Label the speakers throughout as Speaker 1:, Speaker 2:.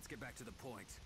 Speaker 1: Let's get back to the point.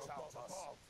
Speaker 2: They're above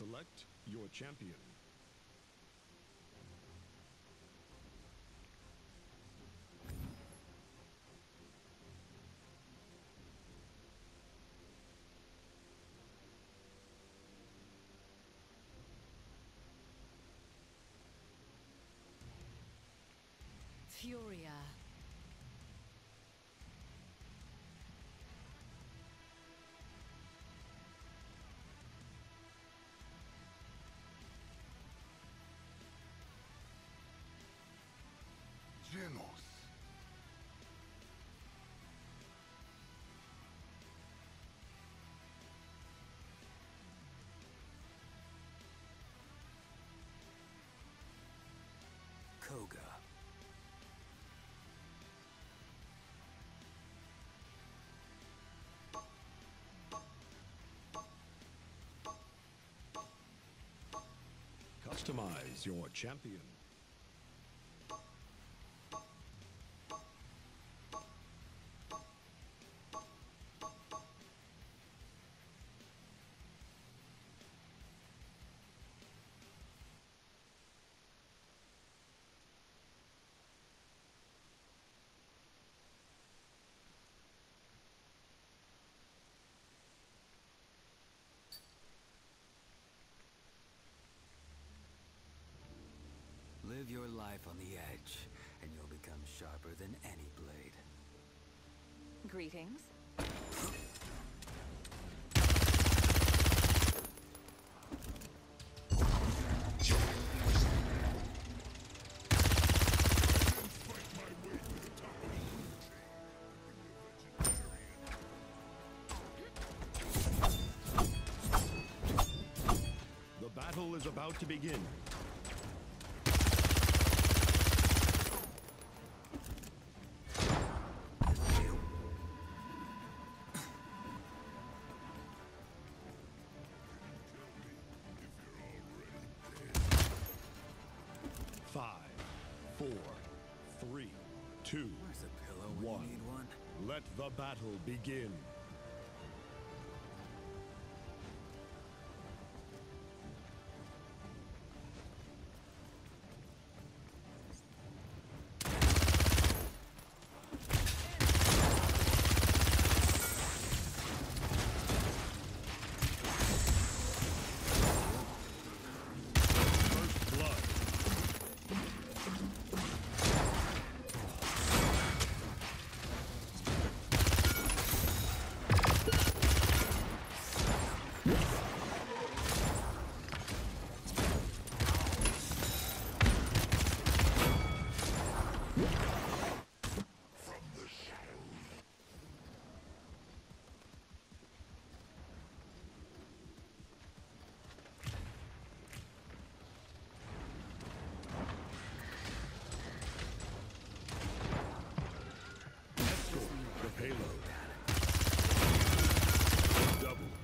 Speaker 3: Select your champion.
Speaker 4: Furia.
Speaker 3: Customize your champion.
Speaker 1: Than any blade.
Speaker 4: Greetings.
Speaker 3: The battle is about to begin. Four, three, two, one.
Speaker 1: one?
Speaker 3: Let the battle begin.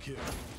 Speaker 3: secure.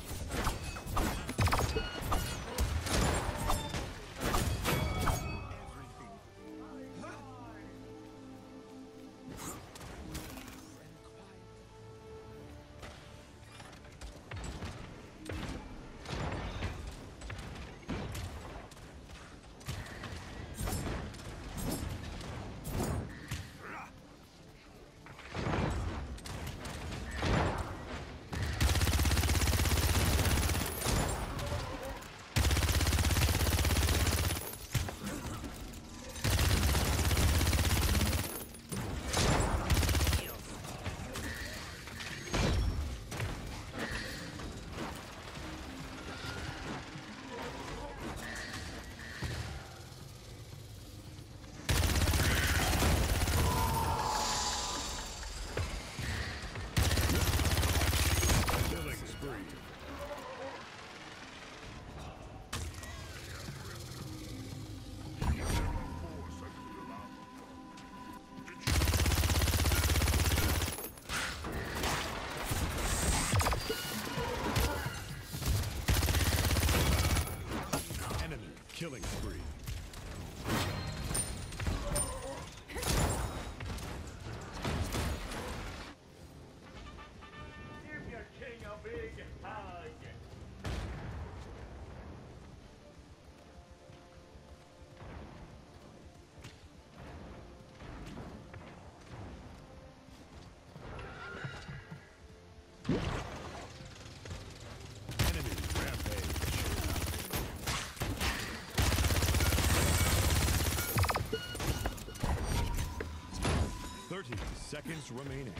Speaker 3: seconds remaining.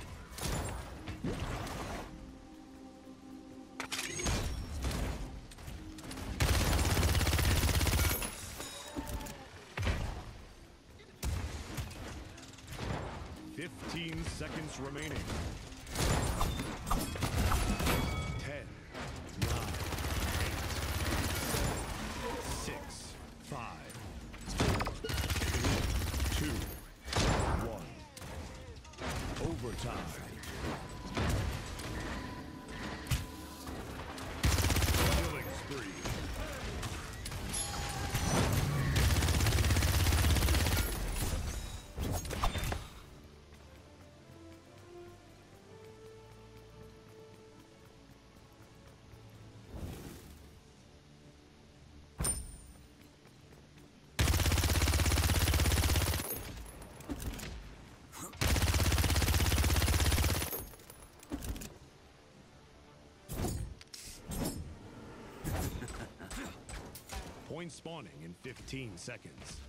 Speaker 3: Fifteen seconds remaining. spawning in 15 seconds.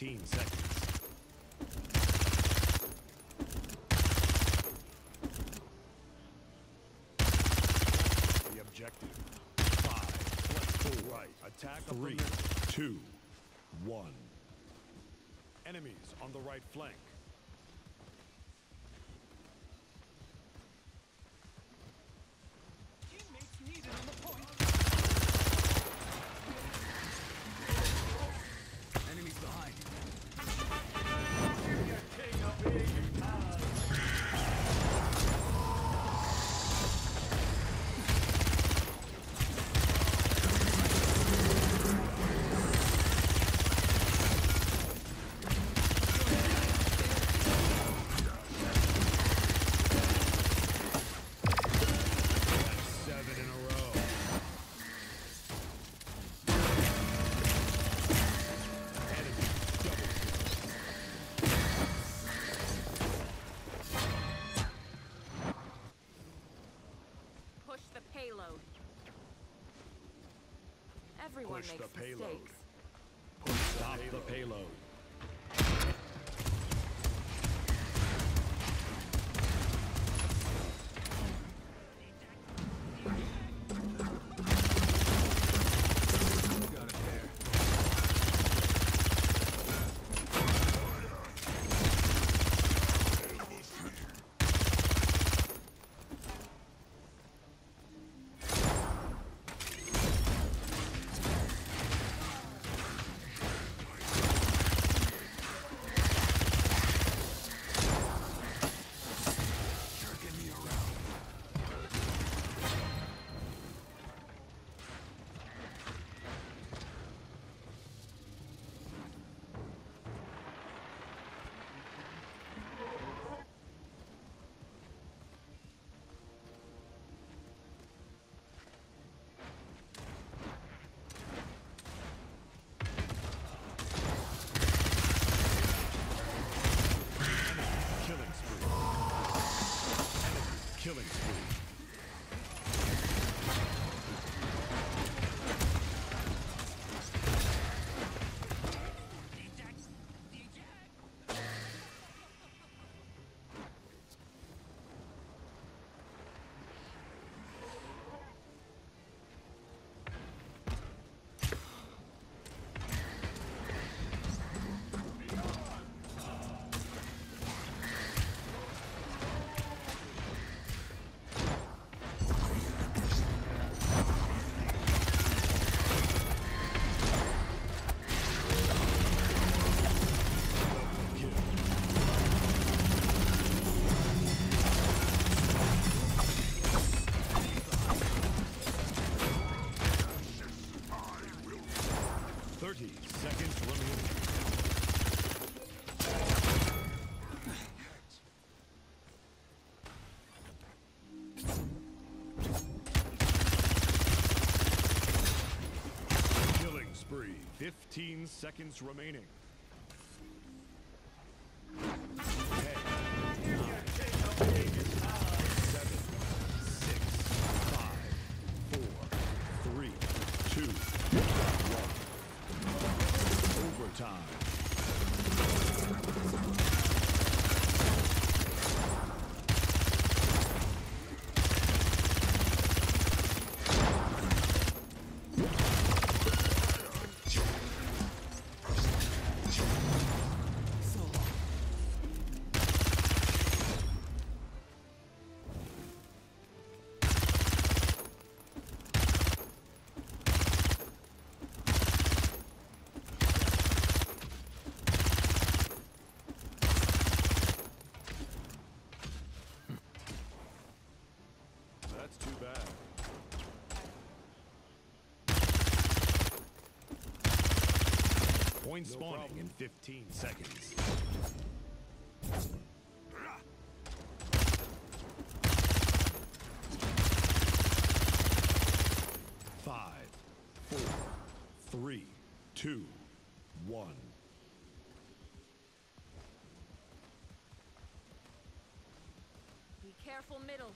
Speaker 3: 15 seconds. The objective. Five. Let's go right. Attack Three, two, one. Enemies on the right flank.
Speaker 5: Teammates needed on the point.
Speaker 6: Everyone
Speaker 3: Push the payload.
Speaker 6: mistakes.
Speaker 3: Stop the payload.
Speaker 1: Got
Speaker 3: 15 seconds remaining. 15 seconds. Five, four, three, two, one.
Speaker 6: Be careful middle.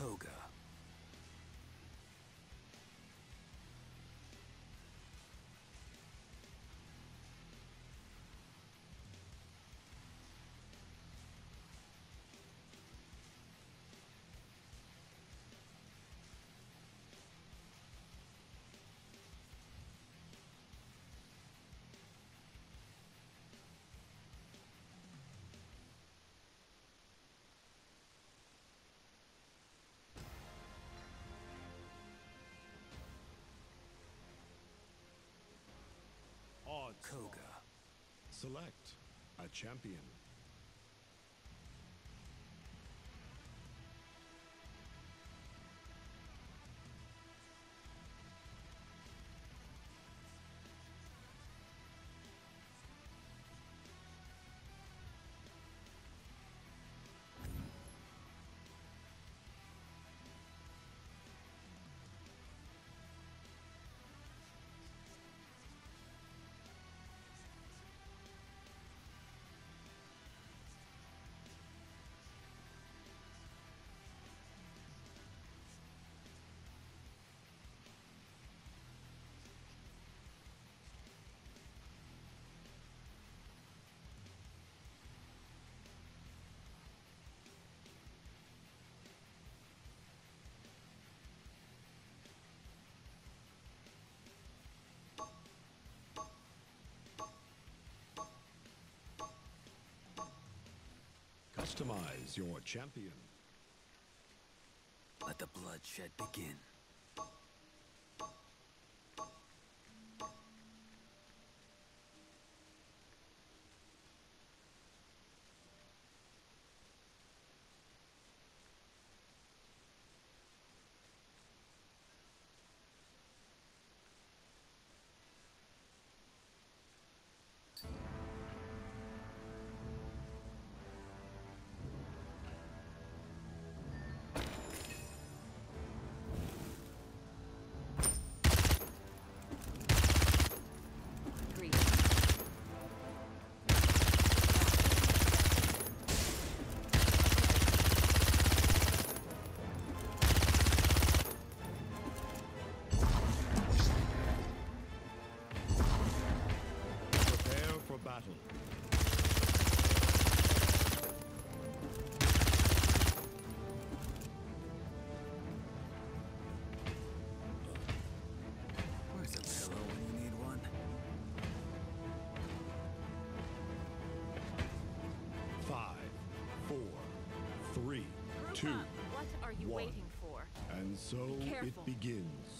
Speaker 1: Koga. Koga.
Speaker 3: Select a champion. Customize your champion.
Speaker 1: Let the bloodshed begin.
Speaker 3: Two,
Speaker 6: What are you
Speaker 3: one.
Speaker 6: waiting for?
Speaker 3: And so it begins.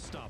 Speaker 1: unstoppable.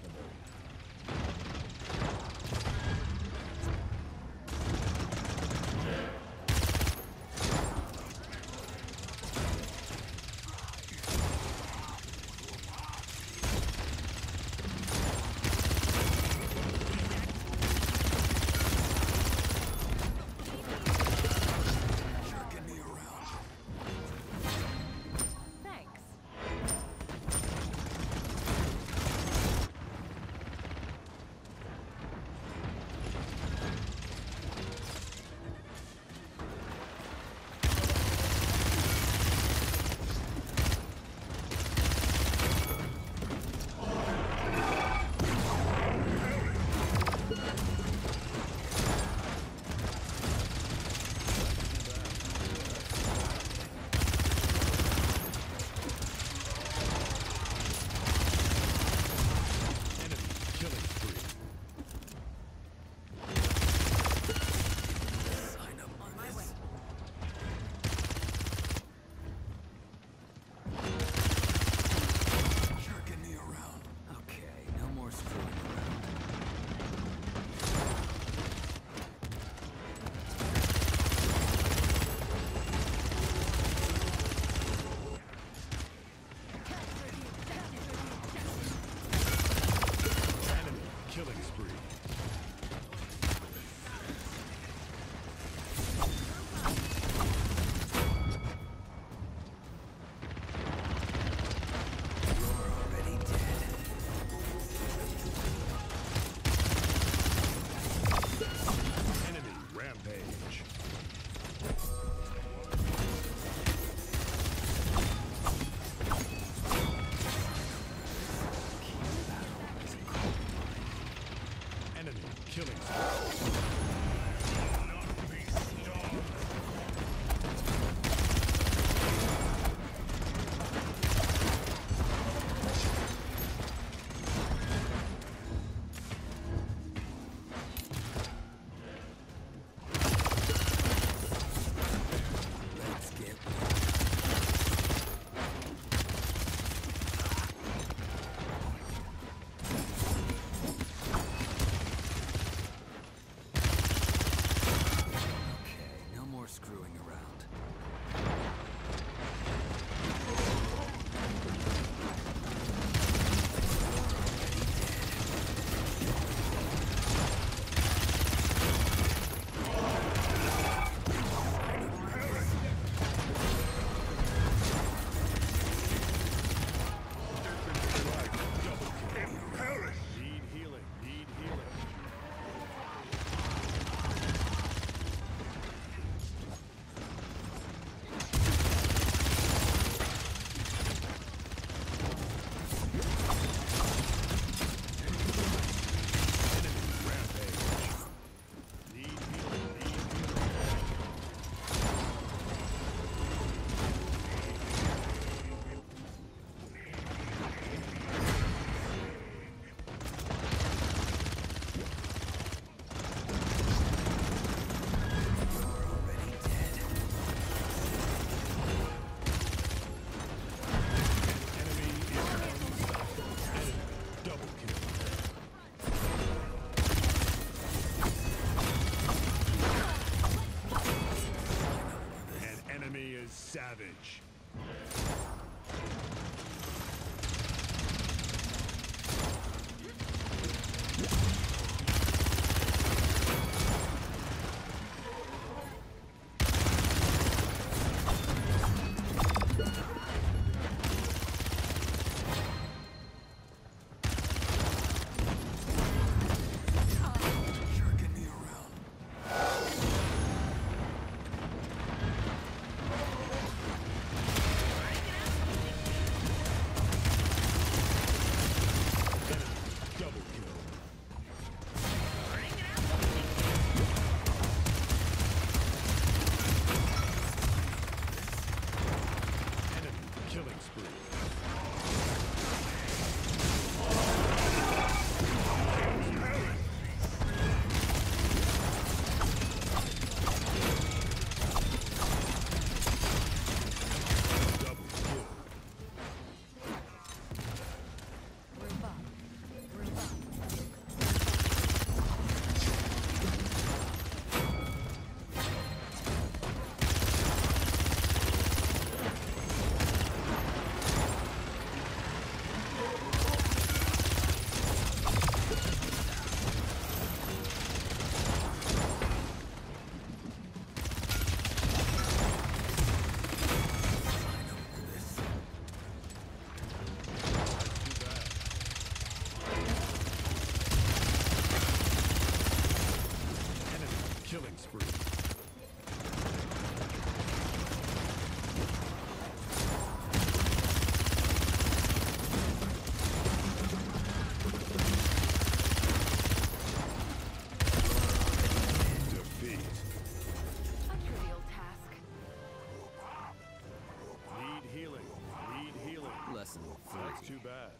Speaker 2: Savage.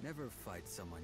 Speaker 1: Never fight someone